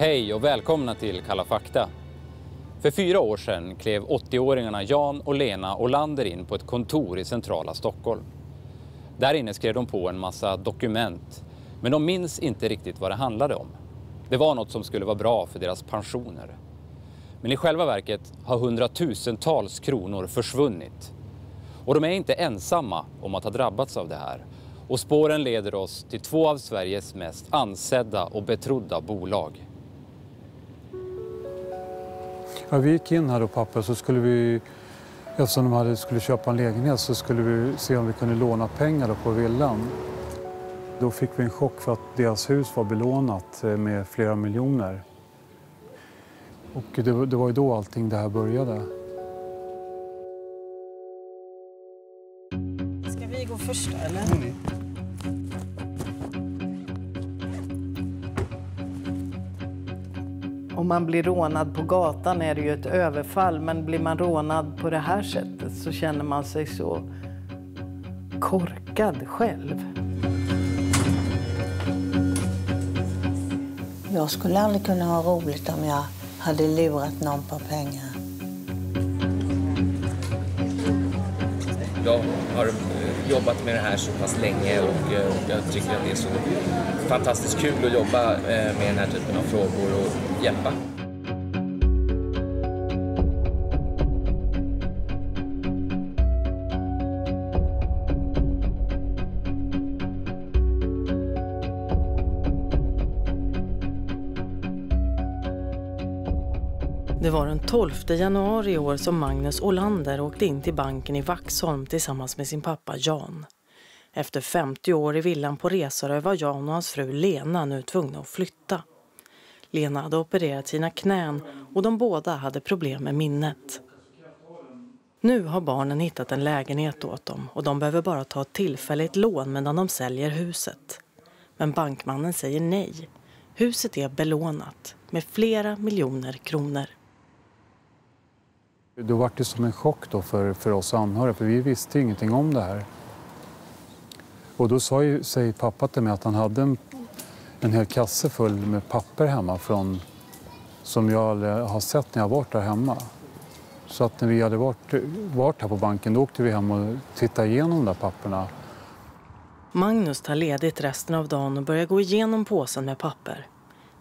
Hej och välkomna till Kalla fakta. För fyra år sedan klev 80-åringarna Jan och Lena Olander in på ett kontor i centrala Stockholm. Där inne skrev de på en massa dokument, men de minns inte riktigt vad det handlade om. Det var något som skulle vara bra för deras pensioner. Men i själva verket har hundratusentals kronor försvunnit. Och de är inte ensamma om att ha drabbats av det här. Och spåren leder oss till två av Sveriges mest ansedda och betrodda bolag. Ja, vi gick in här då pappa så skulle vi, eftersom de hade, skulle köpa en lägenhet så skulle vi se om vi kunde låna pengar på villan. Då fick vi en chock för att deras hus var belånat eh, med flera miljoner. Och det, det var ju då allting det här började. Ska vi gå först eller? Man blir rånad på gatan är det ju ett överfall, men blir man rånad på det här sättet så känner man sig så korkad själv. Jag skulle aldrig kunna ha roligt om jag hade lurat någon på pengar. Jag har jobbat med det här så pass länge och eh, och jag tycker att det är så fantastiskt kul att jobba eh, med den här typen av frågor och hjälpa. 12 januari i år som Magnus Olander åkte in till banken i Vaxholm tillsammans med sin pappa Jan. Efter 50 år i villan på Resarö var Jan och hans fru Lena nu tvungna att flytta. Lena hade opererat sina knän och de båda hade problem med minnet. Nu har barnen hittat en lägenhet åt dem och de behöver bara ta ett tillfälligt lån medan de säljer huset. Men bankmannen säger nej. Huset är belånat med flera miljoner kronor. Då var det som en chock då för, för oss anhöriga för vi visste ingenting om det här. Och då sa ju, sig pappa till mig att han hade en, en hel kasse full med papper hemma från, som jag aldrig har sett när jag varit där hemma. Så att när vi hade varit, varit här på banken då åkte vi hem och tittade igenom de där papperna. Magnus tar ledigt resten av dagen och börjar gå igenom påsen med papper.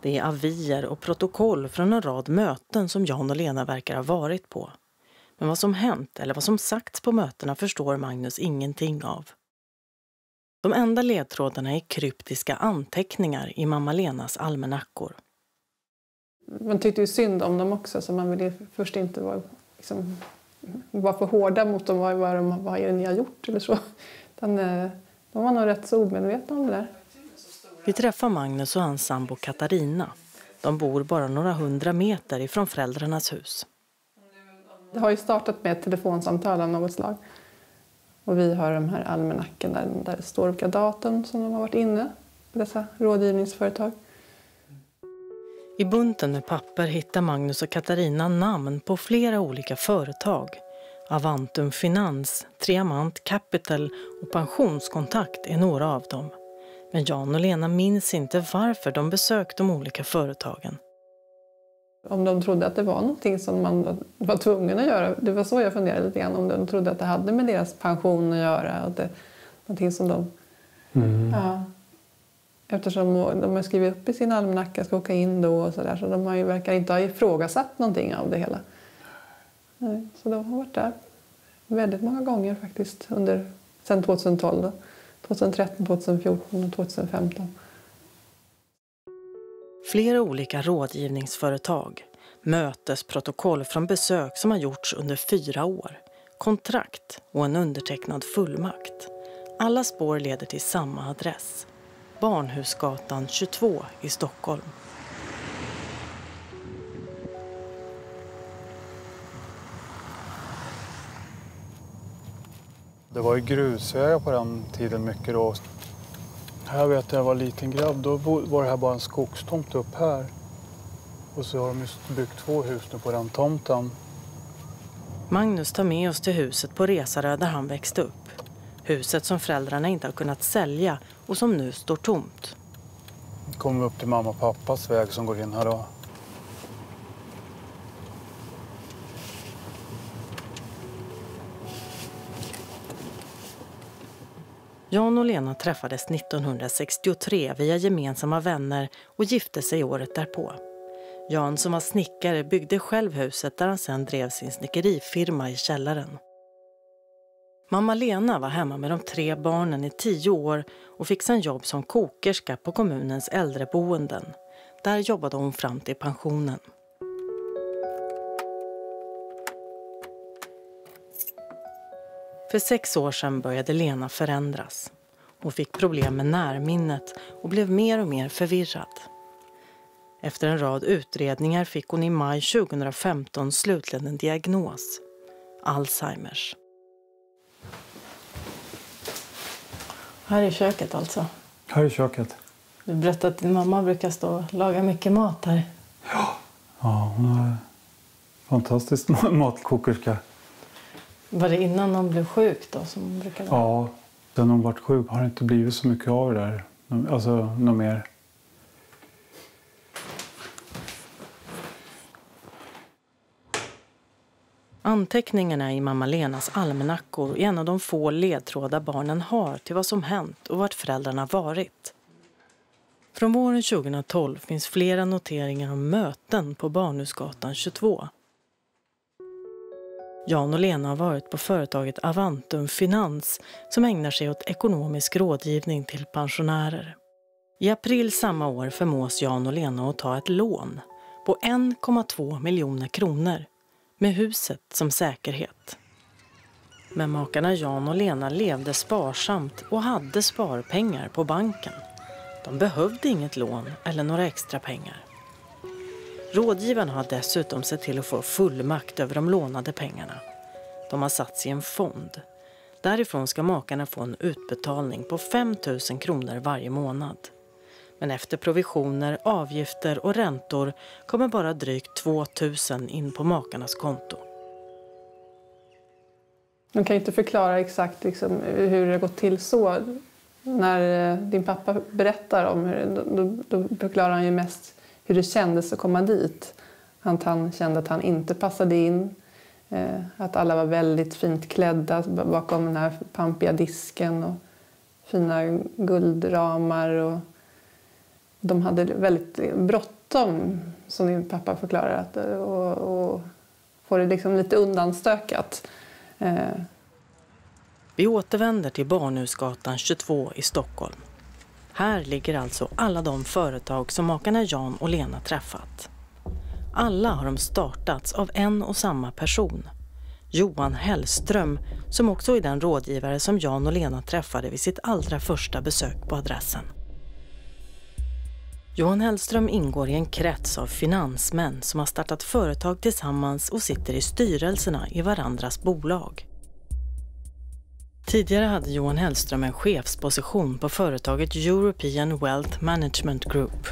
Det är avier och protokoll från en rad möten som Jan och Lena verkar ha varit på. Men vad som hänt eller vad som sagts på mötena förstår Magnus ingenting av. De enda ledtrådarna är kryptiska anteckningar i mamma Lenas almanackor. Man tyckte ju synd om dem också så man ville först inte vara, liksom, vara för hårda mot dem. Vad, vad, de, vad är det ni har gjort eller så. Utan, eh, de var nog rätt så omedvetna om det där. Vi träffar Magnus och hans sambo Katarina. De bor bara några hundra meter ifrån föräldrarnas hus. Det har ju startat med ett telefonsamtal av något slag. Och vi har de här almanacken där, där det står vilka datum som de har varit inne på dessa rådgivningsföretag. I bunten med papper hittar Magnus och Katarina namn på flera olika företag. Avantum Finans, Triamant Capital och Pensionskontakt är några av dem. Men Jan och Lena minns inte varför de besökt de olika företagen. Om de trodde att det var någonting som man var tvungen att göra. Det var så jag funderade lite grann. Om de trodde att det hade med deras pension att göra. Att det, någonting som de... Mm. Ja. Eftersom de har skrivit upp i sin almanacka ska åka in då och så där. Så de har ju, verkar inte ha ifrågasatt någonting av det hela. Nej, så de har varit där väldigt många gånger faktiskt. Under, sen 2012 då. 2013, 2014 och 2015. Flera olika rådgivningsföretag, mötesprotokoll från besök som har gjorts under fyra år, kontrakt och en undertecknad fullmakt. Alla spår leder till samma adress. Barnhusgatan 22 i Stockholm. Det var ju grusvägar på den tiden mycket då. Här vet jag, jag var liten grabb, då var det här bara en skogstomt upp här. Och så har de byggt två hus nu på den tomten. Magnus tar med oss till huset på Resarö där han växte upp. Huset som föräldrarna inte har kunnat sälja och som nu står tomt. kommer vi upp till mamma och pappas väg som går in här då. Jan och Lena träffades 1963 via gemensamma vänner och gifte sig året därpå. Jan som var snickare byggde själv huset där han sen drev sin snickerifirma i källaren. Mamma Lena var hemma med de tre barnen i tio år och fick sen jobb som kokerska på kommunens äldreboenden. Där jobbade hon fram till pensionen. För sex år sedan började Lena förändras. Hon fick problem med närminnet och blev mer och mer förvirrad. Efter en rad utredningar fick hon i maj 2015 slutligen en diagnos. Alzheimers. Här är köket alltså? Här är köket. Du berättade att din mamma brukar stå och laga mycket mat här. Ja, ja hon är fantastisk matkokerska. Var det innan hon blev sjuk då? Som brukar vara? Ja, sen hon varit sjuk har det inte blivit så mycket av det där. Alltså, något mer. Anteckningarna i mamma Lenas almanackor är en av de få ledtrådar barnen har till vad som hänt och vart föräldrarna varit. Från våren 2012 finns flera noteringar om möten på Barnhusgatan 22. Jan och Lena har varit på företaget Avantum Finans som ägnar sig åt ekonomisk rådgivning till pensionärer. I april samma år förmås Jan och Lena att ta ett lån på 1,2 miljoner kronor med huset som säkerhet. Men makarna Jan och Lena levde sparsamt och hade sparpengar på banken. De behövde inget lån eller några extra pengar. Rådgivarna har dessutom sett till att få fullmakt över de lånade pengarna. De har satts i en fond. Därifrån ska makarna få en utbetalning på 5 000 kronor varje månad. Men efter provisioner, avgifter och räntor kommer bara drygt 2 000 in på makarnas konto. De kan inte förklara exakt liksom, hur det har gått till så. När eh, din pappa berättar om hur då, då förklarar han ju mest hur det kändes att komma dit. Att han kände att han inte passade in. Eh, att alla var väldigt fint klädda bakom den här pampiga disken och fina guldramar. Och de hade väldigt bråttom, som din pappa förklarade och, och få det liksom lite undanstökat. Eh. Vi återvänder till Barnhusgatan 22 i Stockholm. Här ligger alltså alla de företag som makarna Jan och Lena träffat. Alla har de startats av en och samma person. Johan Hellström, som också är den rådgivare som Jan och Lena träffade vid sitt allra första besök på adressen. Johan Hellström ingår i en krets av finansmän som har startat företag tillsammans och sitter i styrelserna i varandras bolag. Tidigare hade Johan Hellström en chefsposition på företaget European Wealth Management Group.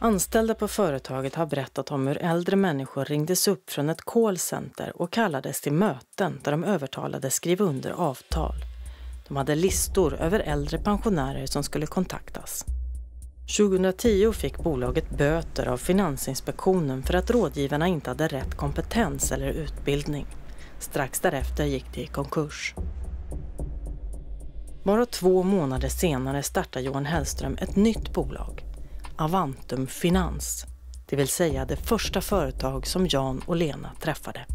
Anställda på företaget har berättat om hur äldre människor ringdes upp från ett callcenter och kallades till möten där de övertalades skriva under avtal. De hade listor över äldre pensionärer som skulle kontaktas. 2010 fick bolaget böter av Finansinspektionen för att rådgivarna inte hade rätt kompetens eller utbildning. Strax därefter gick det i konkurs. Bara två månader senare startar Johan Hellström ett nytt bolag, Avantum Finans, det vill säga det första företag som Jan och Lena träffade.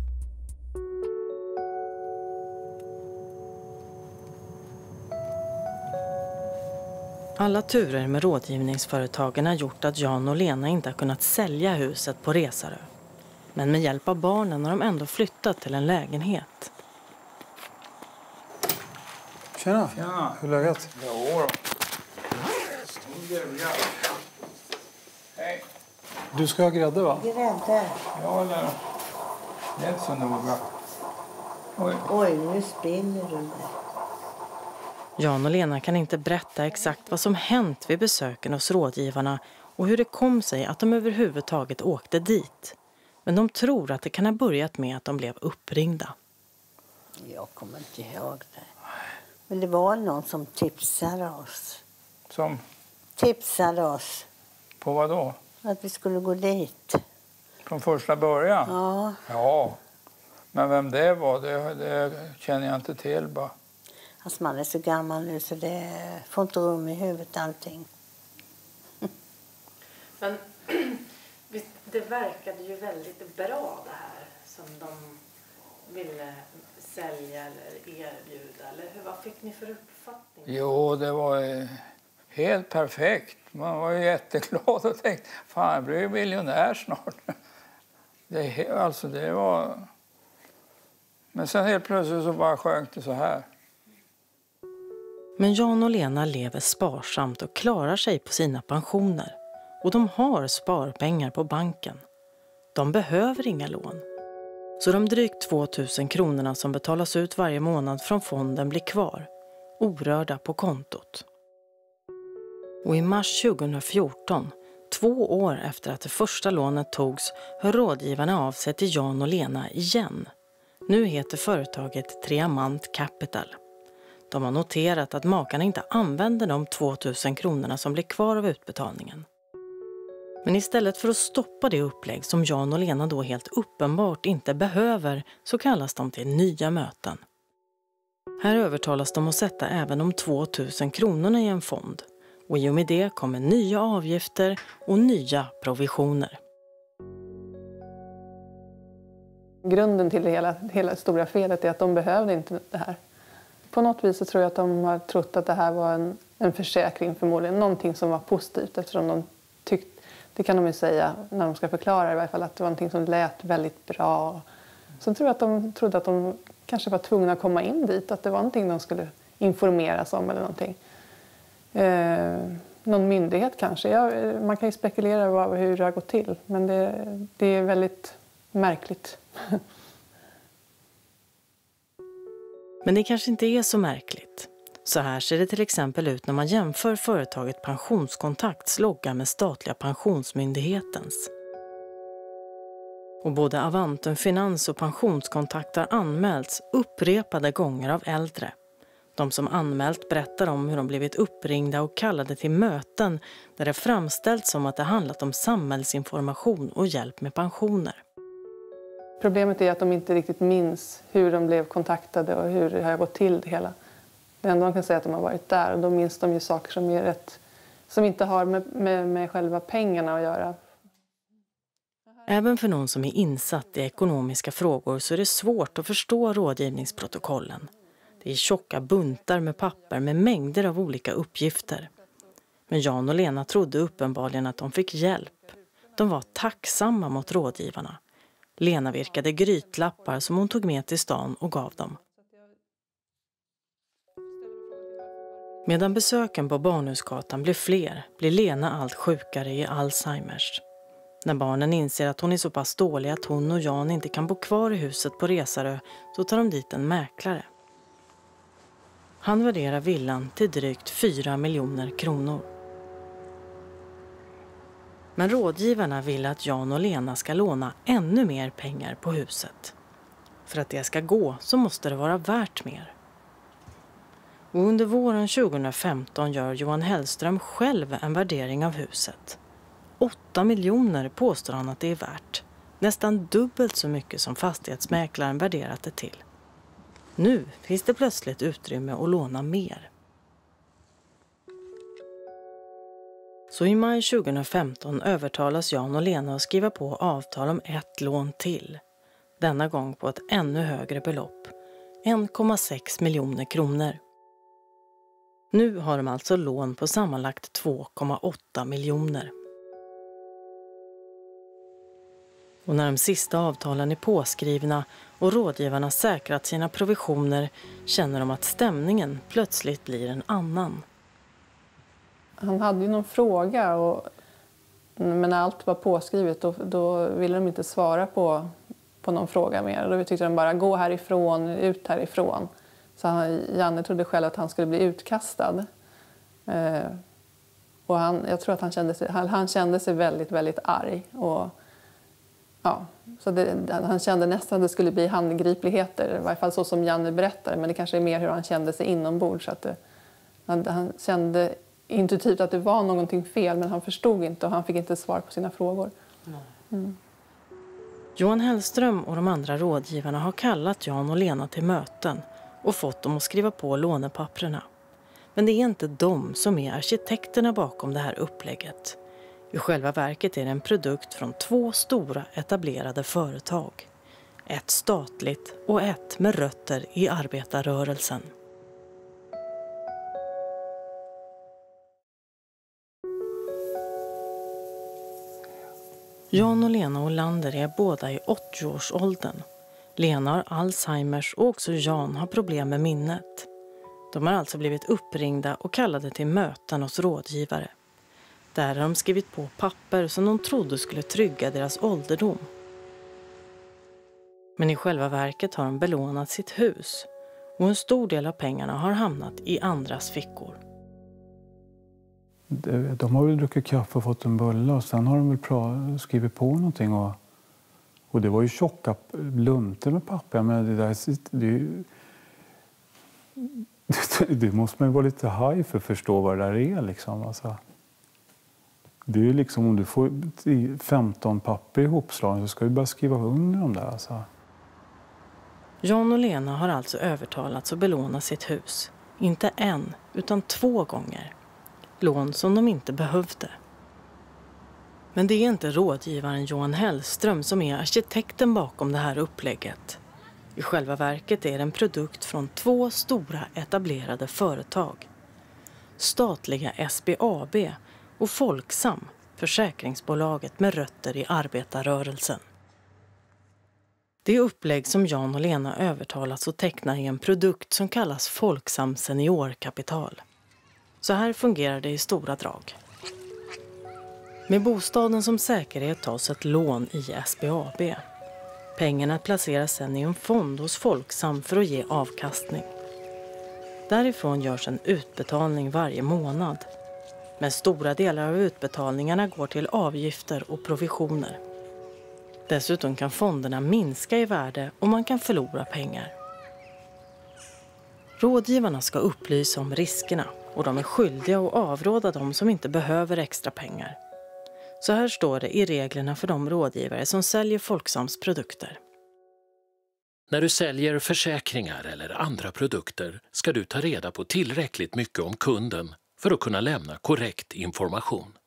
Alla turer med rådgivningsföretagen har gjort att Jan och Lena inte har kunnat sälja huset på Resarö. Men med hjälp av barnen har de ändå flyttat till en lägenhet. Tjena! Tjena. Hur är läget? Jo Hej. Du ska ha grädde va? Grädde. Ja, eller... Det är inte så noga. Oj. Oj, nu spinner du mig. Jan och Lena kan inte berätta exakt vad som hänt vid besöken hos rådgivarna och hur det kom sig att de överhuvudtaget åkte dit. Men de tror att det kan ha börjat med att de blev uppringda. Jag kommer inte ihåg det. Men det var någon som tipsade oss. Som? tipsade oss På vad då? att vi skulle gå dit. Från första början? Ja, Ja. Men vem det var, det, det känner jag inte till bara. alltså man är så gammal nu så det får inte rum i huvudet allting. Men det verkade ju väldigt bra det här som de ville sälja eller erbjuda. Eller hur, vad fick ni för uppfattning? Jo, det var eh, helt perfekt. Man var ju jätteglad och tänkte fan jag blir ju miljonär snart. Det, alltså, det var... Men sen helt plötsligt så bara sjönk det så här. Men Jan och Lena lever sparsamt och klarar sig på sina pensioner. Och de har sparpengar på banken. De behöver inga lån. Så de drygt 2 000 kronorna som betalas ut varje månad från fonden blir kvar, orörda på kontot. Och i mars 2014, två år efter att det första lånet togs, hör rådgivarna av sig till Jan och Lena igen. Nu heter företaget Triamant Capital. De har noterat att makarna inte använder de 2 000 kronorna som blir kvar av utbetalningen. Men istället för att stoppa det upplägg som Jan och Lena då helt uppenbart inte behöver så kallas de till nya möten. Här övertalas de att sätta även de 2 000 kronorna i en fond och i och med det kommer nya avgifter och nya provisioner. Grunden till det hela, hela stora felet är att de behövde inte det här. På något vis så tror jag att de har trott att det här var en, en försäkring förmodligen. Någonting som var positivt eftersom de det kan de ju säga när de ska förklara i varje fall, att det var någonting som lät väldigt bra. Så jag tror att de trodde att de kanske var tvungna att komma in dit, att det var någonting de skulle informeras om eller någonting. Eh, någon myndighet kanske. Ja, eh, man kan ju spekulera vad, hur det har gått till, men det, det är väldigt märkligt. Men det kanske inte är så märkligt. Så här ser det till exempel ut när man jämför företaget Pensionskontakts logga med statliga Pensionsmyndighetens. Och både Avantum Finans och Pensionskontakt har anmälts upprepade gånger av äldre. De som anmält berättar om hur de blivit uppringda och kallade till möten där det framställts som att det handlat om samhällsinformation och hjälp med pensioner. Problemet är att de inte riktigt minns hur de blev kontaktade och hur det har gått till det hela. Det enda de kan säga är att de har varit där och då minns de ju saker som, är rätt, som inte har med, med, med själva pengarna att göra. Även för någon som är insatt i ekonomiska frågor så är det svårt att förstå rådgivningsprotokollen. Det är tjocka buntar med papper med mängder av olika uppgifter. Men Jan och Lena trodde uppenbarligen att de fick hjälp. De var tacksamma mot rådgivarna. Lena virkade grytlappar som hon tog med till stan och gav dem. Medan besöken på Barnhusgatan blir fler blir Lena allt sjukare i Alzheimers. När barnen inser att hon är så pass dålig att hon och Jan inte kan bo kvar i huset på Resarö så tar de dit en mäklare. Han värderar villan till drygt 4 miljoner kronor. Men rådgivarna vill att Jan och Lena ska låna ännu mer pengar på huset. För att det ska gå så måste det vara värt mer. Och under våren 2015 gör Johan Hellström själv en värdering av huset. 8 miljoner påstår han att det är värt. Nästan dubbelt så mycket som fastighetsmäklaren värderat det till. Nu finns det plötsligt utrymme att låna mer. Så i maj 2015 övertalas Jan och Lena att skriva på avtal om ett lån till. Denna gång på ett ännu högre belopp. 1,6 miljoner kronor. Nu har de alltså lån på sammanlagt 2,8 miljoner. Och när de sista avtalen är påskrivna och rådgivarna säkrat sina provisioner känner de att stämningen plötsligt blir en annan. Han hade ju någon fråga, och, men när allt var påskrivet då, då ville de inte svara på, på någon fråga mer. Då tyckte de bara gå härifrån, ut härifrån. Så han, Janne trodde själv att han skulle bli utkastad. Eh, och han, jag tror att han kände sig, han, han kände sig väldigt, väldigt arg. Och, ja, så det, han kände nästan att det skulle bli handgripligheter, i varje fall så som Janne berättade. Men det kanske är mer hur han kände sig inombords. Så att det, han, han kände intuitivt att det var någonting fel men han förstod inte och han fick inte svar på sina frågor. Mm. Johan Hellström och de andra rådgivarna har kallat Jan och Lena till möten och fått dem att skriva på lånepapprena. Men det är inte de som är arkitekterna bakom det här upplägget. I själva verket är det en produkt från två stora etablerade företag. Ett statligt och ett med rötter i arbetarrörelsen. Jan och Lena Olander är båda i 80-årsåldern. Lena har Alzheimers och också Jan har problem med minnet. De har alltså blivit uppringda och kallade till möten hos rådgivare. Där har de skrivit på papper som de trodde skulle trygga deras ålderdom. Men i själva verket har de belånat sitt hus och en stor del av pengarna har hamnat i andras fickor. De har väl druckit kaffe och fått en bulle och sen har de väl skrivit på någonting. Och, och det var ju tjocka luntor med papper. Men det, där, det, det måste man ju vara lite haj för att förstå vad det där är. Liksom. Alltså, det är ju liksom om du får 15 papper ihopslagna så ska du bara skriva under dem där. Alltså. John och Lena har alltså övertalats att belåna sitt hus. Inte en, utan två gånger. Lån som de inte behövde. Men det är inte rådgivaren Johan Hellström som är arkitekten bakom det här upplägget. I själva verket är det en produkt från två stora etablerade företag. Statliga SBAB och Folksam, försäkringsbolaget med rötter i arbetarrörelsen. Det upplägg som Jan och Lena övertalats att teckna är en produkt som kallas Folksam Seniorkapital. Så här fungerar det i stora drag. Med bostaden som säkerhet tas ett lån i SBAB. Pengarna placeras sedan i en fond hos Folksam för att ge avkastning. Därifrån görs en utbetalning varje månad. Men stora delar av utbetalningarna går till avgifter och provisioner. Dessutom kan fonderna minska i värde och man kan förlora pengar. Rådgivarna ska upplysa om riskerna och de är skyldiga att avråda de som inte behöver extra pengar. Så här står det i reglerna för de rådgivare som säljer Folksams produkter. När du säljer försäkringar eller andra produkter ska du ta reda på tillräckligt mycket om kunden för att kunna lämna korrekt information.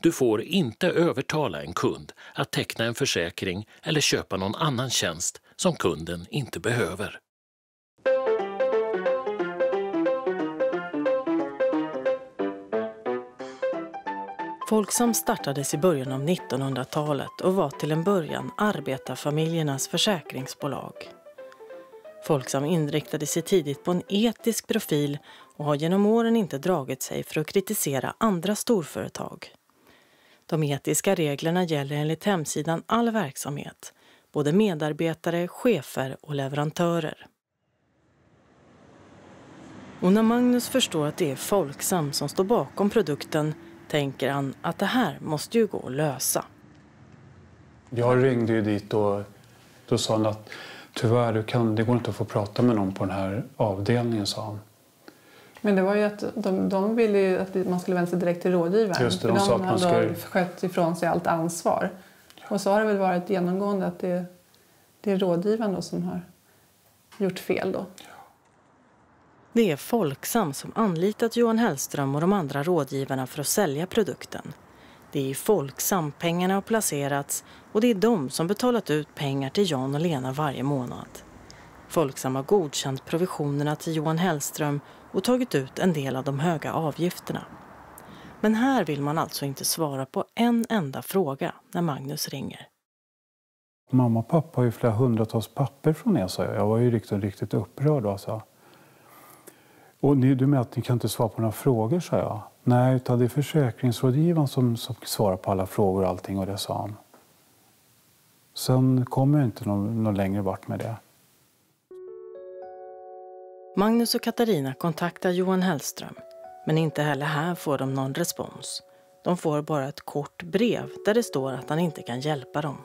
Du får inte övertala en kund att teckna en försäkring eller köpa någon annan tjänst som kunden inte behöver. Folksam startades i början av 1900-talet och var till en början arbetarfamiljernas försäkringsbolag. Folksam inriktade sig tidigt på en etisk profil och har genom åren inte dragit sig för att kritisera andra storföretag. De etiska reglerna gäller enligt hemsidan all verksamhet, både medarbetare, chefer och leverantörer. Och när Magnus förstår att det är Folksam som står bakom produkten tänker han att det här måste ju gå att lösa. Jag ringde ju dit och då sa han att tyvärr, du kan, det går inte att få prata med någon på den här avdelningen, sa han. Men det var ju att de, de ville ju att man skulle vända sig direkt till rådgivaren. Just det, de, de sa att man skulle... skött ifrån sig allt ansvar. Och så har det väl varit genomgående att det, det är rådgivaren som har gjort fel då. Det är Folksam som anlitat Johan Hellström och de andra rådgivarna för att sälja produkten. Det är i Folksam pengarna har placerats och det är de som betalat ut pengar till Jan och Lena varje månad. Folksam har godkänt provisionerna till Johan Hellström och tagit ut en del av de höga avgifterna. Men här vill man alltså inte svara på en enda fråga när Magnus ringer. Mamma och pappa har ju flera hundratals papper från er, sa jag. Jag var ju riktigt, riktigt upprörd. Alltså. Och ni, du menar att ni kan inte svara på några frågor, sa jag. Nej, utan det är försäkringsrådgivaren som, som svarar på alla frågor och allting och det sa han. Sen kommer jag inte någon, någon längre vart med det. Magnus och Katarina kontaktar Johan Hellström, men inte heller här får de någon respons. De får bara ett kort brev där det står att han inte kan hjälpa dem.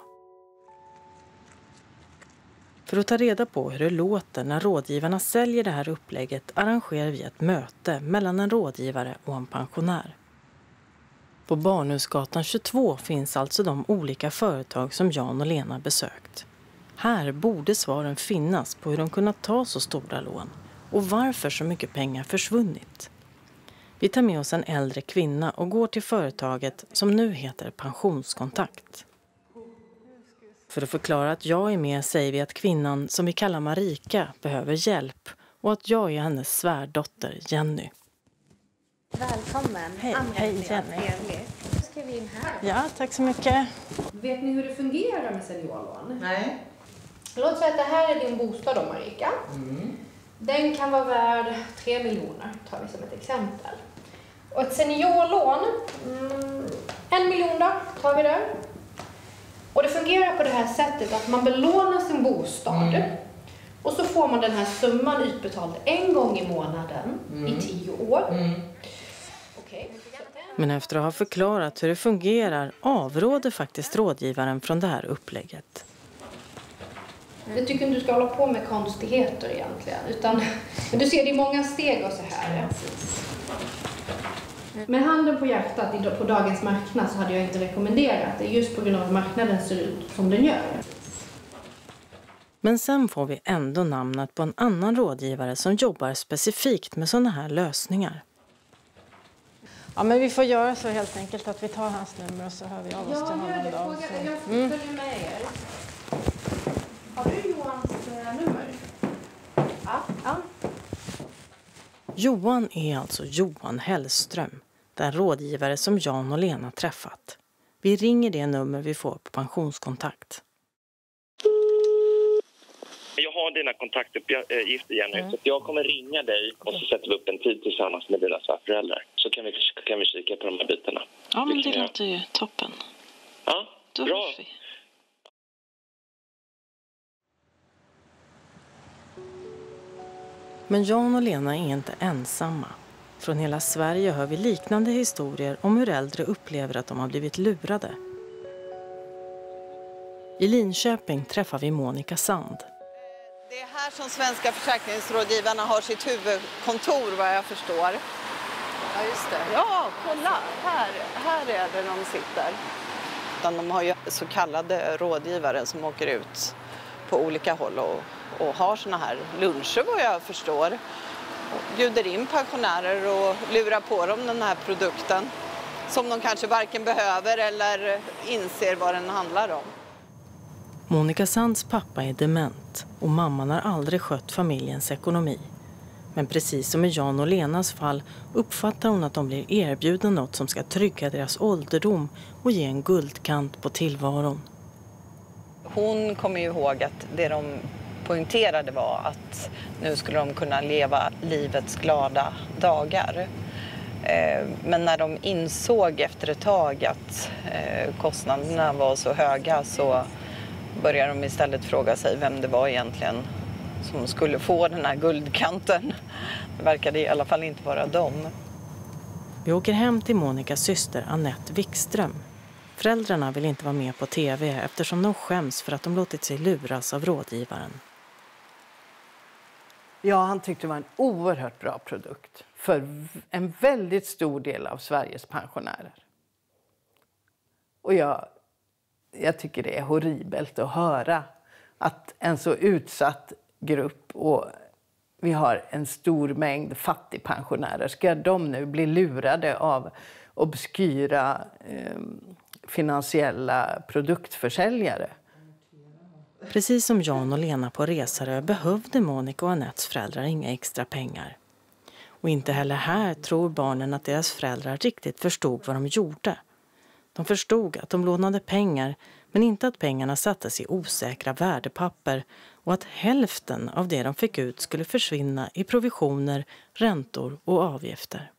För att ta reda på hur det låter när rådgivarna säljer det här upplägget arrangerar vi ett möte mellan en rådgivare och en pensionär. På Barnhusgatan 22 finns alltså de olika företag som Jan och Lena besökt. Här borde svaren finnas på hur de kunnat ta så stora lån och varför så mycket pengar försvunnit. Vi tar med oss en äldre kvinna och går till företaget som nu heter Pensionskontakt. För att förklara att jag är med säger vi att kvinnan, som vi kallar Marika, behöver hjälp och att jag är hennes svärdotter Jenny. Välkommen. Hej, hej Jenny. Då ska vi in här. Ja, tack så mycket. Vet ni hur det fungerar med seniorlån? Nej. Låt säga att det här är din bostad då Marika. Den kan vara värd 3 miljoner, tar vi som ett exempel. Och ett seniorlån, mm, en miljon då, tar vi där. Och det fungerar på det här sättet att man belånar sin bostad och så får man den här summan utbetald en gång i månaden i tio år. Okej. Men efter att ha förklarat hur det fungerar avråder faktiskt rådgivaren från det här upplägget. Jag tycker inte du ska hålla på med konstigheter egentligen. Utan, men du ser, det är många steg och så här. Med handen på hjärtat på dagens marknad så hade jag inte rekommenderat det just på grund av att marknaden ser ut som den gör. Men sen får vi ändå namnet på en annan rådgivare som jobbar specifikt med sådana här lösningar. Ja, men vi får göra så helt enkelt att vi tar hans nummer och så hör vi av oss till honom då. Fråga, jag Så- Mm. följer med er. Har du Johans eh, nummer? Ja. ja. Johan är alltså Johan Hellström, den rådgivare som Jan och Lena träffat. Vi ringer det nummer vi får på pensionskontakt. Jag har dina kontaktuppgifter, Jenny. Så att jag kommer ringa dig och så sätter vi upp en tid tillsammans med dina svärföräldrar. Så kan vi, kan vi kika på de här bitarna. Ja, men det låter ju toppen. Ja, Då bra. vi. Men Jan och Lena är inte ensamma. Från hela Sverige hör vi liknande historier om hur äldre upplever att de har blivit lurade. I Linköping träffar vi Monica Sand. Det är här som Svenska försäkringsrådgivarna har sitt huvudkontor vad jag förstår. Ja, just det. Ja, kolla! Här, här är det de sitter. De har ju så kallade rådgivare som åker ut på olika håll och, och har såna här luncher vad jag förstår. Bjuder in pensionärer och lurar på dem den här produkten som de kanske varken behöver eller inser vad den handlar om. Monica Sands pappa är dement och mamman har aldrig skött familjens ekonomi. Men precis som i Jan och Lenas fall uppfattar hon att de blir erbjudna något som ska trygga deras ålderdom och ge en guldkant på tillvaron. Hon kommer ihåg att det de poängterade var att nu skulle de kunna leva livets glada dagar. Eh, men när de insåg efter ett tag att eh, kostnaderna var så höga så började de istället fråga sig vem det var egentligen som skulle få den här guldkanten. Det verkade i alla fall inte vara dem. Vi åker hem till Monikas syster Annette Wikström. Föräldrarna vill inte vara med på tv eftersom de skäms för att de låtit sig luras av rådgivaren. Ja, han tyckte det var en oerhört bra produkt för en väldigt stor del av Sveriges pensionärer. Och jag, jag tycker det är horribelt att höra att en så utsatt grupp och vi har en stor mängd fattigpensionärer, ska de nu bli lurade av obskyra eh, finansiella produktförsäljare? Precis som Jan och Lena på Resarö behövde Monica och Annettes föräldrar inga extra pengar. Och inte heller här tror barnen att deras föräldrar riktigt förstod vad de gjorde. De förstod att de lånade pengar men inte att pengarna sattes i osäkra värdepapper och att hälften av det de fick ut skulle försvinna i provisioner, räntor och avgifter.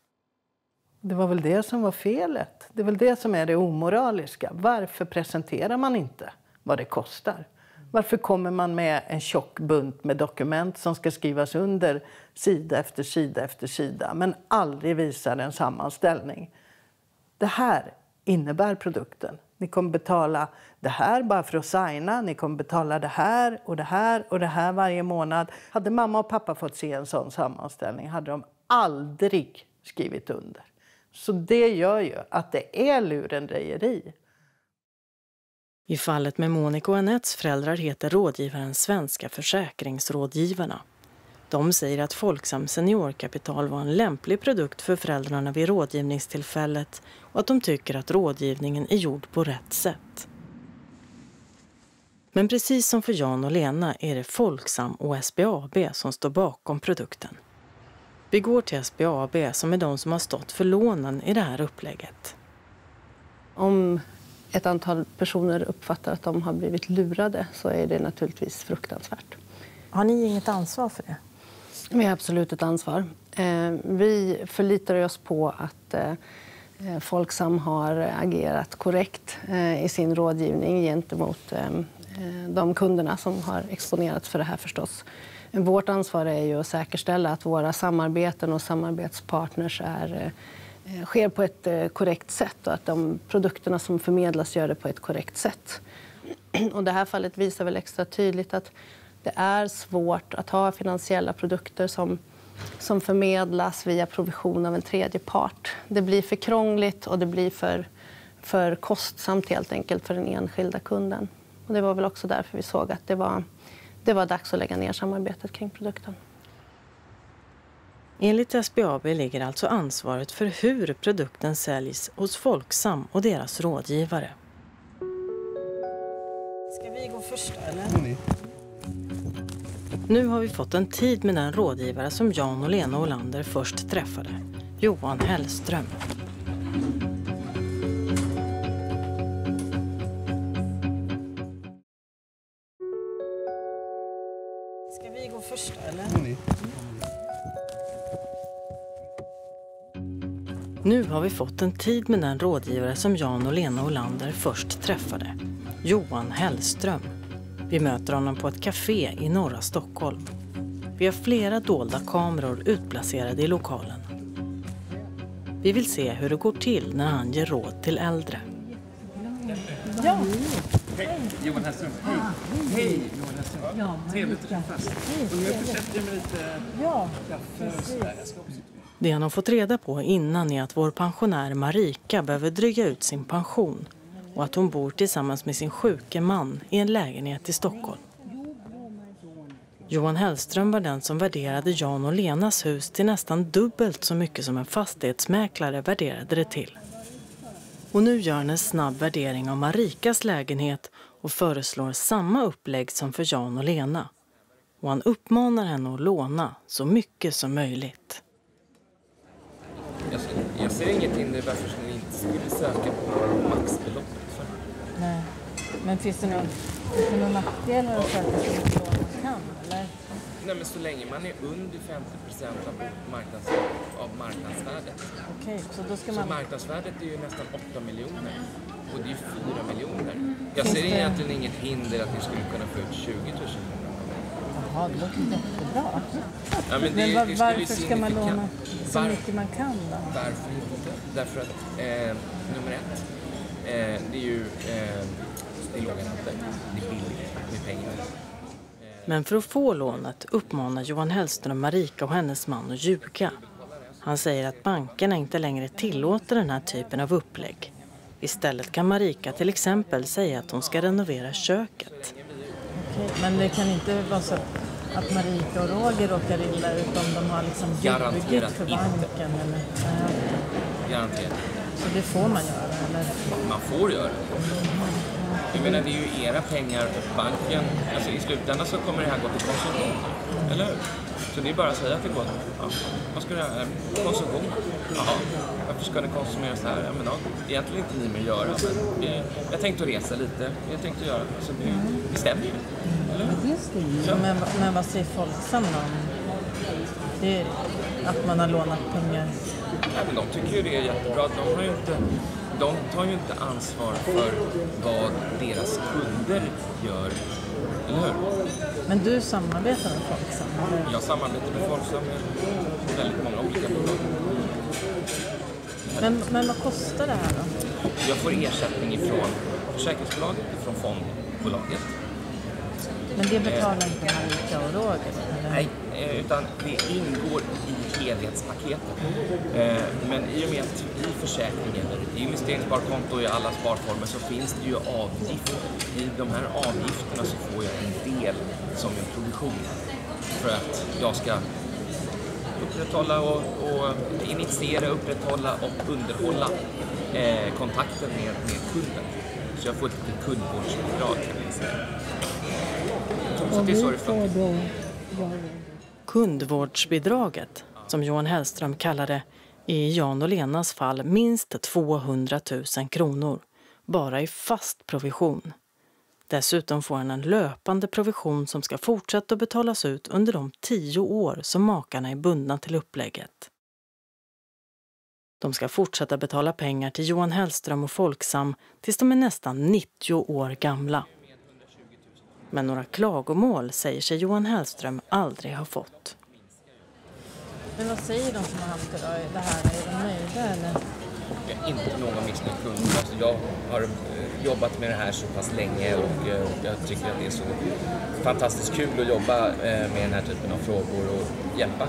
Det var väl det som var felet. Det är väl det som är det omoraliska. Varför presenterar man inte vad det kostar? Varför kommer man med en tjock bunt med dokument som ska skrivas under sida efter sida efter sida men aldrig visar en sammanställning? Det här innebär produkten. Ni kommer betala det här bara för att signa. Ni kommer betala det här och det här och det här varje månad. Hade mamma och pappa fått se en sån sammanställning hade de aldrig skrivit under. Så det gör ju att det är lurendrejeri. I fallet med Monica och Anettes föräldrar heter rådgivaren Svenska Försäkringsrådgivarna. De säger att Folksam Seniorkapital var en lämplig produkt för föräldrarna vid rådgivningstillfället och att de tycker att rådgivningen är gjord på rätt sätt. Men precis som för Jan och Lena är det Folksam och SBAB som står bakom produkten. Vi går till SBAB som är de som har stått för lånen i det här upplägget. Om ett antal personer uppfattar att de har blivit lurade så är det naturligtvis fruktansvärt. Har ni inget ansvar för det? Vi har absolut ett ansvar. Eh, vi förlitar oss på att eh, Folksam har agerat korrekt eh, i sin rådgivning gentemot de kunderna som har exponerats för det här förstås. Vårt ansvar är ju att säkerställa att våra samarbeten och samarbetspartners är, Eh, sker på ett eh, korrekt sätt och att de produkterna som förmedlas gör det på ett korrekt sätt. Och det här fallet visar väl extra tydligt att det är svårt att ha finansiella produkter som, som förmedlas via provision av en tredje part. Det blir för krångligt och det blir för, för kostsamt helt enkelt för den enskilda kunden. Och det var väl också därför vi såg att det var, det var dags att lägga ner samarbetet kring produkten. Enligt SBAB ligger alltså ansvaret för hur produkten säljs hos Folksam och deras rådgivare. Ska vi gå först eller? Mm. Nu har vi fått en tid med den rådgivare som Jan och Lena Olander först träffade, Johan Hellström. Nu har vi fått en tid med den rådgivare som Jan och Lena Olander först träffade, Johan Hellström. Vi möter honom på ett café i norra Stockholm. Vi har flera dolda kameror utplacerade i lokalen. Vi vill se hur det går till när han ger råd till äldre. Ja. Hej, Johan Hellström. Hej. Hej, Johan Hellström. Ja, Trevligt att träffas. Och nu försätter jag med lite Ja, kaffe och sådär. Det han har fått reda på innan är att vår pensionär Marika behöver dryga ut sin pension och att hon bor tillsammans med sin sjuke man i en lägenhet i Stockholm. Johan Hellström var den som värderade Jan och Lenas hus till nästan dubbelt så mycket som en fastighetsmäklare värderade det till. Och nu gör han en snabb värdering av Marikas lägenhet och föreslår samma upplägg som för Jan och Lena. Och han uppmanar henne att låna så mycket som möjligt. Jag, jag ser inget hinder varför ni inte skulle söka på maxbeloppet. För. Nej. Men finns det någon, finns det någon nackdelar att söka så mycket lån man kan? Eller? Nej, men så länge man är under 50 procent av, marknads, av marknadsvärdet. Okej, så då ska Så man... marknadsvärdet är ju nästan 8 miljoner. Och det är ju 4 miljoner. Jag Finns ser det- egentligen inget hinder att ni skulle kunna få ut 20 000 kronor. Jaha, det låter jättebra. Ja, men det- men var, varför ska man låna så Var- mycket man kan då? Varför inte? Därför att eh, nummer ett, eh, det är ju eh, det är låga räntor. Det är billigt med pengar. Men för att få lånet uppmanar Johan Hellström Marika och hennes man att ljuga. Han säger att bankerna inte längre tillåter den här typen av upplägg. Istället kan Marika till exempel säga att hon ska renovera köket. Okej, men det kan inte vara så att Marika och Roger råkar illa ut om de har liksom Garanterat för banken? Eller? Nej, Garanterat. Så det får man göra? Eller? Man får göra det. Jag menar, det är ju era pengar och banken. Alltså i slutändan så kommer det här gå till konsumtion. Eller hur? Så det är bara att säga att det går. Ja, vad ska du göra? Konsumtion. Jaha, varför ska ni konsumera så här? Ja, men ja, egentligen inte ni med att göra, men det, jag tänkte resa lite. Jag tänkte göra. Alltså, det, det stämmer ju. Eller hur? Ja. Men, men vad säger Folksam då om det är att man har lånat pengar? Ja, men de tycker ju det är jättebra. De, har ju inte, de tar ju inte ansvar för vad deras kunder gör. Eller hur? Men du samarbetar med Folksam? Eller? Jag samarbetar med Folksam med väldigt många olika bolag. Men, men vad kostar det här då? Jag får ersättning ifrån försäkringsbolaget, ifrån fondbolaget. Men det betalar inte Marika och Roger? Eller? Nej, utan det ingår i helhetspaketet. Eh, Men i och med att i försäkringen, i investeringssparkonto och i alla sparformer så finns det ju avgifter. I de här avgifterna så får jag en del som en provision för att jag ska upprätthålla och, och initiera, upprätthålla och underhålla eh, kontakten med, med kunden. Så jag får ett litet kundvårdsbidrag kan man säga. Så det är så det funkar. Kundvårdsbidraget, som Johan Hellström kallar det, är i Jan och Lenas fall minst 200 000 kronor, bara i fast provision. Dessutom får han en löpande provision som ska fortsätta betalas ut under de tio år som makarna är bundna till upplägget. De ska fortsätta betala pengar till Johan Hellström och Folksam tills de är nästan 90 år gamla. Men några klagomål säger sig Johan Hellström aldrig ha fått. Men vad säger de som har haft det här, är de nöjda eller? Jag är inte någon missnöjd kund. Alltså jag har eh, jobbat med det här så pass länge och eh, jag tycker att det är så fantastiskt kul att jobba eh, med den här typen av frågor och hjälpa.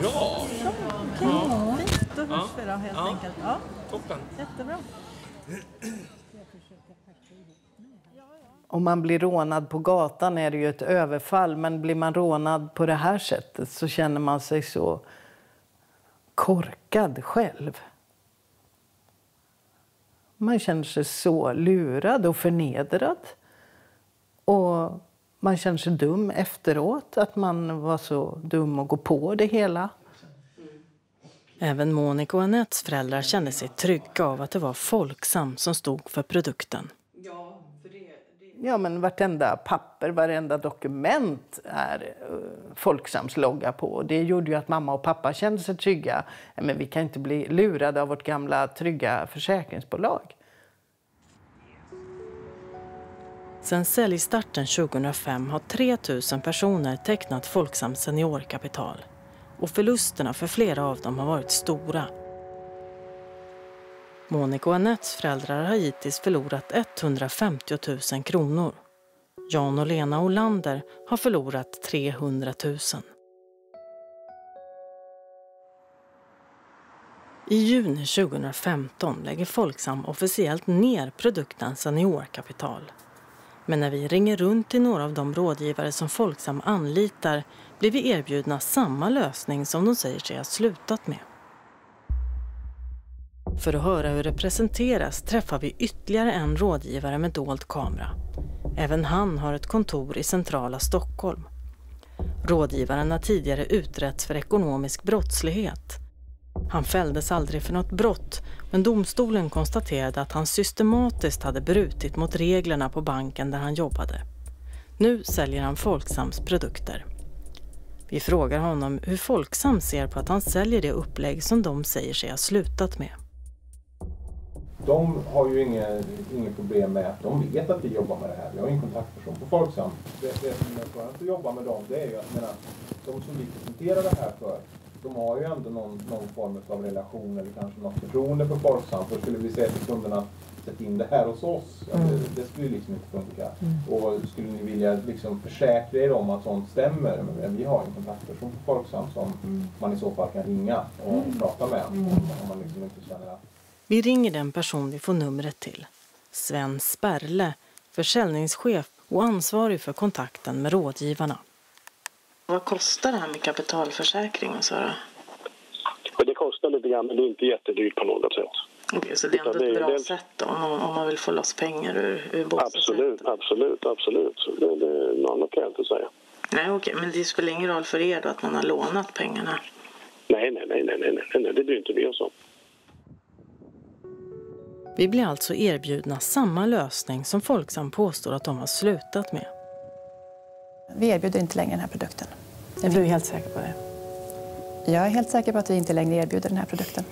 Bra! Ja, fint. Då hörs vi då helt Ja. enkelt. Ja, Toppen! jättebra. Om man blir rånad på gatan är det ju ett överfall, men blir man rånad på det här sättet så känner man sig så korkad själv. Man känner sig så lurad och förnedrad. Och man känner sig dum efteråt, att man var så dum och gå på det hela. Även Monica och Anettes föräldrar kände sig trygga av att det var Folksam som stod för produkten. Ja, men vartenda papper, varenda dokument är uh, Folksams logga på. Det gjorde ju att mamma och pappa kände sig trygga. Men vi kan inte bli lurade av vårt gamla trygga försäkringsbolag. Sen säljstarten 2005 har 3 000 personer tecknat Folksam seniorkapital. Och förlusterna för flera av dem har varit stora. Monica och Anettes föräldrar har hittills förlorat 150 000 kronor. Jan och Lena Olander har förlorat 300 000. I juni 2015 lägger Folksam officiellt ner produkten Seniorkapital. Men när vi ringer runt till några av de rådgivare som Folksam anlitar blir vi erbjudna samma lösning som de säger sig ha slutat med. För att höra hur det presenteras träffar vi ytterligare en rådgivare med dold kamera. Även han har ett kontor i centrala Stockholm. Rådgivaren har tidigare utretts för ekonomisk brottslighet. Han fälldes aldrig för något brott men domstolen konstaterade att han systematiskt hade brutit mot reglerna på banken där han jobbade. Nu säljer han Folksams produkter. Vi frågar honom hur Folksam ser på att han säljer det upplägg som de säger sig ha slutat med. De har ju inga, inga problem med att de vet att vi jobbar med det här. Vi har en kontaktperson på Folksam. Det, det som är skönt att jobba med dem det är ju att menar, de som vi presenterar det här för de har ju ändå någon, någon form av relation eller kanske något förtroende för Folksam. För skulle vi säga till kunderna sätt in det här hos oss, ja, Mm. det, det skulle ju liksom inte funka. Mm. Och skulle ni vilja liksom försäkra er om att sånt stämmer, men vi har en kontaktperson på Folksam som Mm. man i så fall kan ringa och Mm. prata med om, Mm. om man liksom inte känner att Vi ringer den person vi får numret till. Sven Sperle, försäljningschef och ansvarig för kontakten med rådgivarna. Vad kostar det här med kapitalförsäkring? Så då? Och det kostar lite grann, men det är inte jättedyrt på något sätt. Okej, så det är ändå det ett bra det- sätt då, om, man- om man vill få loss pengar ur, ur Absolut, absolut, absolut. Det, det, något annat kan jag inte säga. Nej, okej, men det spelar ingen roll för er då att man har lånat pengarna? Nej, nej, nej, nej, nej, nej, nej det bryr inte vi oss om. Vi blir alltså erbjudna samma lösning som Folksam påstår att de har slutat med. Vi erbjuder inte längre den här produkten. Är du helt säker på det? Jag är helt säker på att vi inte längre erbjuder den här produkten.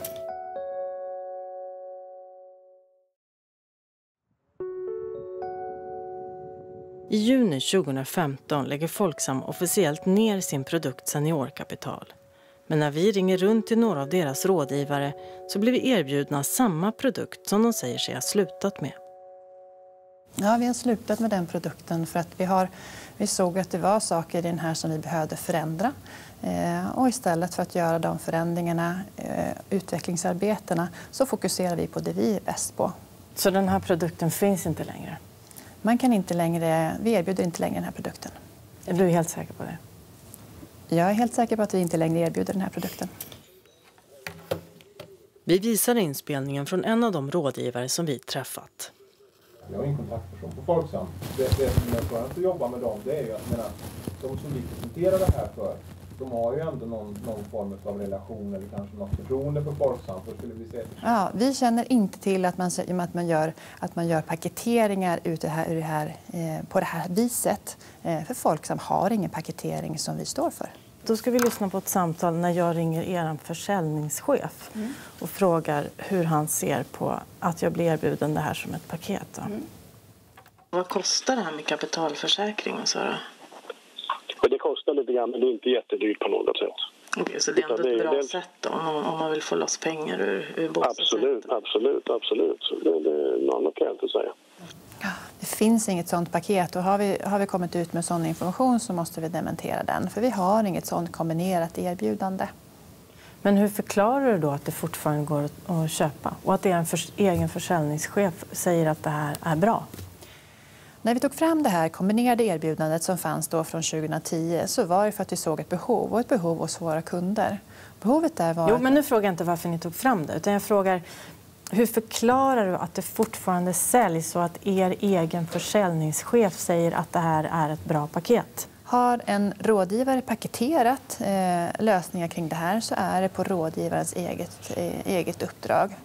I juni 2015 lägger Folksam officiellt ner sin produkt Seniorkapital. Men när vi ringer runt till några av deras rådgivare så blir vi erbjudna samma produkt som de säger sig ha slutat med. Ja, vi har slutat med den produkten för att vi, har, vi såg att det var saker i den här som vi behövde förändra. Eh, och istället för att göra de förändringarna, eh, utvecklingsarbetena, så fokuserar vi på det vi är bäst på. Så den här produkten finns inte längre? Man kan inte längre, vi erbjuder inte längre den här produkten. Är du helt säker på det? Jag är helt säker på att vi inte längre erbjuder den här produkten. Vi visar inspelningen från en av de rådgivare som vi träffat. Jag är en kontaktperson på Folksam. Det, det som är skönt att jobba med dem, det är ju att menar, de som vi presenterar det här för, de har ju ändå någon, någon form av relation eller kanske något förtroende för Folksam. För skulle vi se... ja, vi känner inte till att man, att man, gör, att man gör paketeringar ut det här, det här, eh, på det här viset. Eh, för Folksam har ingen paketering som vi står för. Då ska vi lyssna på ett samtal när jag ringer er försäljningschef mm. och frågar hur han ser på att jag blir erbjuden det här som ett paket. Mm. Vad kostar det här med kapitalförsäkring, Sara? Det kostar lite grann, men det är inte jättedyrt på något sätt. Okej, så det är ändå ett bra det, sätt då, om, om, man vill få loss pengar ur, ur Absolut, absolut, absolut. Det, det, något annat kan jag inte säga. Det finns inget sånt paket och har vi, har vi kommit ut med sån information så måste vi dementera den för vi har inget sånt kombinerat erbjudande. Men hur förklarar du då att det fortfarande går att köpa och att er för, egen försäljningschef säger att det här är bra? När vi tog fram det här kombinerade erbjudandet som fanns då från 2010 så var det för att vi såg ett behov och ett behov hos våra kunder. Behovet där var... Jo, men nu frågar jag inte varför ni tog fram det utan jag frågar hur förklarar du att det fortfarande säljs så att er egen försäljningschef säger att det här är ett bra paket? Har en rådgivare paketerat eh, lösningar kring det här så är det på rådgivarens eget, eh, eget uppdrag.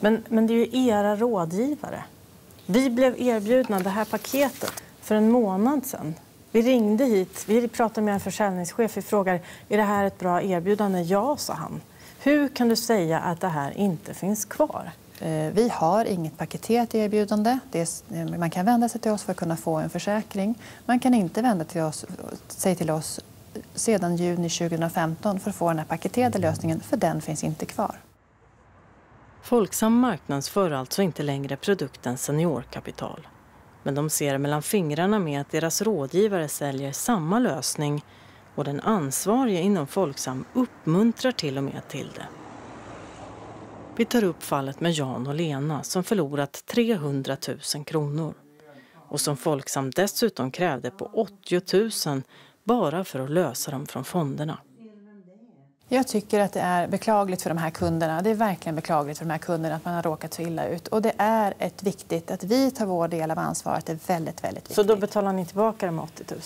Men, men det är ju era rådgivare. Vi blev erbjudna det här paketet för en månad sedan. Vi ringde hit, vi pratade med en försäljningschef. Vi frågade är det här ett bra erbjudande. Ja, sa han. Hur kan du säga att det här inte finns kvar? Eh, vi har inget paketerat erbjudande. Är, eh, man kan vända sig till oss för att kunna få en försäkring. Man kan inte vända till oss, sig till oss eh, sedan juni 2015 för att få den här paketerade lösningen, för den finns inte kvar. Folksam marknadsför alltså inte längre produkten Seniorkapital. Men de ser mellan fingrarna med att deras rådgivare säljer samma lösning och den ansvarige inom Folksam uppmuntrar till och med till det. Vi tar upp fallet med Jan och Lena som förlorat 300 000 kronor och som Folksam dessutom krävde på 80 000 bara för att lösa dem från fonderna. Jag tycker att det är beklagligt för de här kunderna. Det är verkligen beklagligt för de här kunderna att man har råkat så illa ut. Och det är ett viktigt att vi tar vår del av ansvaret. Det är väldigt, väldigt viktigt. Så då betalar ni tillbaka de 80 000?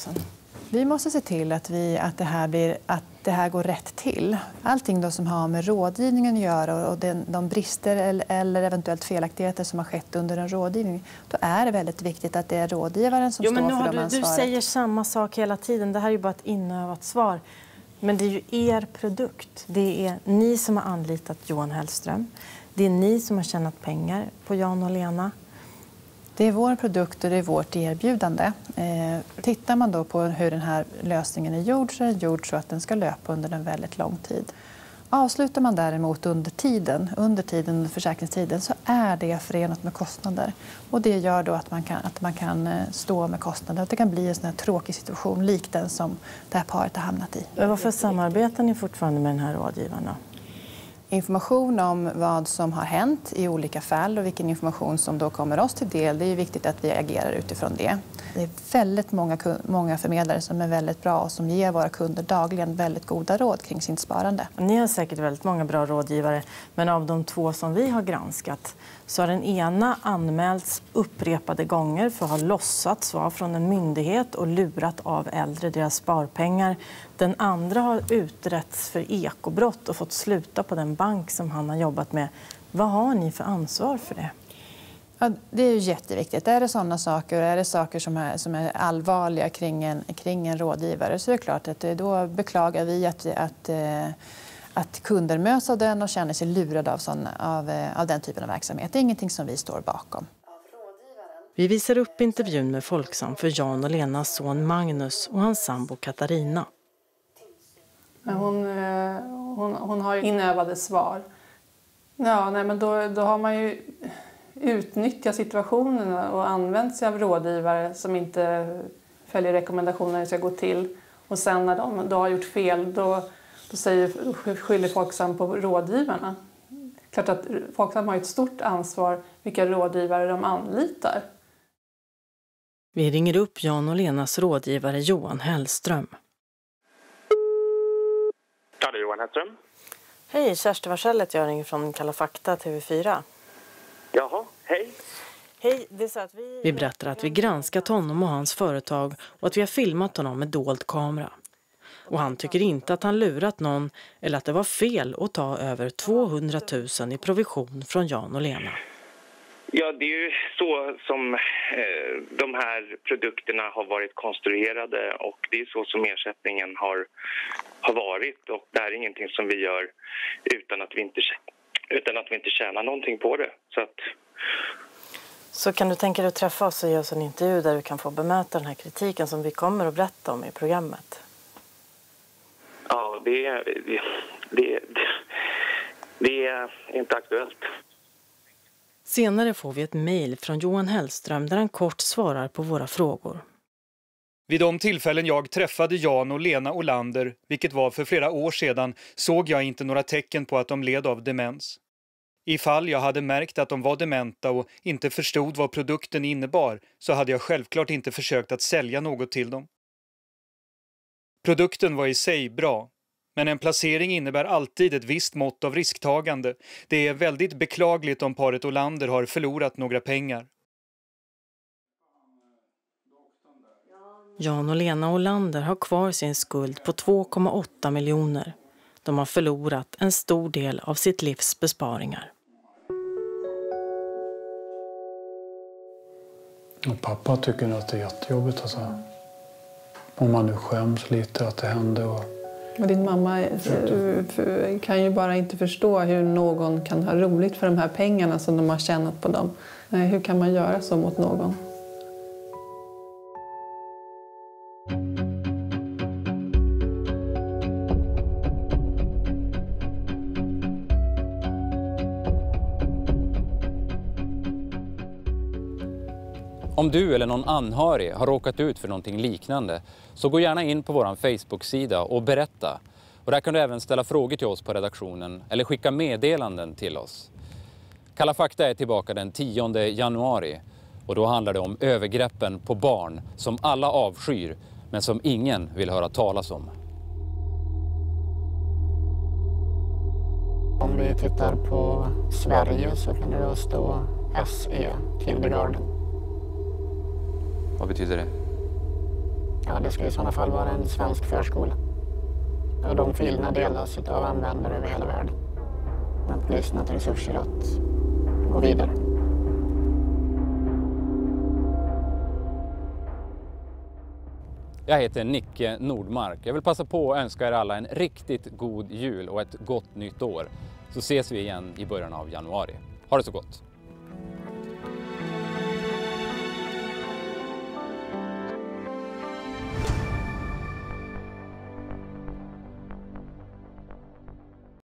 Vi måste se till att, vi, att, det här blir, att det här går rätt till. Allting då som har med rådgivningen att göra och den, de brister eller, eller, eventuellt felaktigheter som har skett under en rådgivning, då är det väldigt viktigt att det är rådgivaren som jo, står men nu för har de du, ansvaret. Du säger samma sak hela tiden. Det här är ju bara ett inövat svar. Men det är ju er produkt. Det är ni som har anlitat Johan Hellström. Det är ni som har tjänat pengar på Jan och Lena. Det är vår produkt och det är vårt erbjudande. Eh, tittar man då på hur den här lösningen är gjord så är den gjord så att den ska löpa under en väldigt lång tid. Avslutar man däremot under tiden, under tiden under försäkringstiden så är det förenat med kostnader. Och det gör då att man kan, att man kan eh, stå med kostnader. Det kan bli en sån här tråkig situation lik den som det här paret har hamnat i. Varför samarbetar ni fortfarande med den här rådgivaren? Information om vad som har hänt i olika fall och vilken information som då kommer oss till del, det är viktigt att vi agerar utifrån det. Det är väldigt många, många förmedlare som är väldigt bra och som ger våra kunder dagligen väldigt goda råd kring sitt sparande. Ni har säkert väldigt många bra rådgivare, men av de två som vi har granskat så har den ena anmälts upprepade gånger för att ha låtsats vara från en myndighet och lurat av äldre deras sparpengar. Den andra har utretts för ekobrott och fått sluta på den bank som han har jobbat med. Vad har ni för ansvar för det? Ja, det är ju jätteviktigt. Är det sådana saker, är det saker som är, som är allvarliga kring en, kring en rådgivare så är det klart att då beklagar vi att, att, eh, att kunder möts av den och känner sig lurade av, sån, av, eh, av den typen av verksamhet. Det är ingenting som vi står bakom. Vi visar upp intervjun med Folksam för Jan och Lenas son Magnus och hans sambo Katarina. Hon, eh, hon, hon har inövade svar. Ja, nej, men då, då har man ju utnyttjar situationerna och använt sig av rådgivare som inte följer rekommendationerna hur det ska gå till. Och sen när de då har gjort fel då, då säger, skyller Folksam på rådgivarna. Klart att Folksam har ett stort ansvar vilka rådgivare de anlitar. Vi ringer upp Jan och Lenas rådgivare Johan Hellström. Ja, det är Johan Hellström. Hej, Kersti Varsellet. Jag ringer från Kalla fakta TV4. Jaha, hej. Hej, det är så att vi... Vi berättar att vi granskat honom och hans företag och att vi har filmat honom med dold kamera. Och han tycker inte att han lurat någon eller att det var fel att ta över 200 000 i provision från Jan och Lena. Ja, det är ju så som eh, de här produkterna har varit konstruerade och det är så som ersättningen har, har varit. Och det här är ingenting som vi gör utan att vi inte, utan att vi inte tjänar någonting på det. Så, att... så kan du tänka dig att träffa oss och ge oss en intervju där du kan få bemöta den här kritiken som vi kommer att berätta om i programmet? Ja, det, det, det, det är inte aktuellt. Senare får vi ett mejl från Johan Hellström där han kort svarar på våra frågor. Vid de tillfällen jag träffade Jan och Lena Olander, vilket var för flera år sedan, såg jag inte några tecken på att de led av demens. Ifall jag hade märkt att de var dementa och inte förstod vad produkten innebar så hade jag självklart inte försökt att sälja något till dem. Produkten var i sig bra, men en placering innebär alltid ett visst mått av risktagande. Det är väldigt beklagligt om paret Olander har förlorat några pengar. Jan och Lena Olander har kvar sin skuld på 2,8 miljoner. De har förlorat en stor del av sitt livs besparingar. Och pappa tycker att det är jättejobbigt. Alltså. Om man nu skäms lite att det hände. Och... Och din mamma kan ju bara inte förstå hur någon kan ha roligt för de här pengarna som de har tjänat på dem. Hur kan man göra så mot någon? Om du eller någon anhörig har råkat ut för någonting liknande så gå gärna in på vår Facebook-sida och berätta. Och där kan du även ställa frågor till oss på redaktionen eller skicka meddelanden till oss. Kalla fakta är tillbaka den 10 januari och då handlar det om övergreppen på barn som alla avskyr men som ingen vill höra talas om. Om vi tittar på Sverige så kan det då stå SE Kindergarten. Vad betyder det? Ja, det ska i sådana fall vara en svensk förskola. Och de filerna delas av användare över hela världen. Polisen har inte resurser att gå vidare. Jag heter Nicke Nordmark. Jag vill passa på att önska er alla en riktigt god jul och ett gott nytt år. Så ses vi igen i början av januari. Ha det så gott!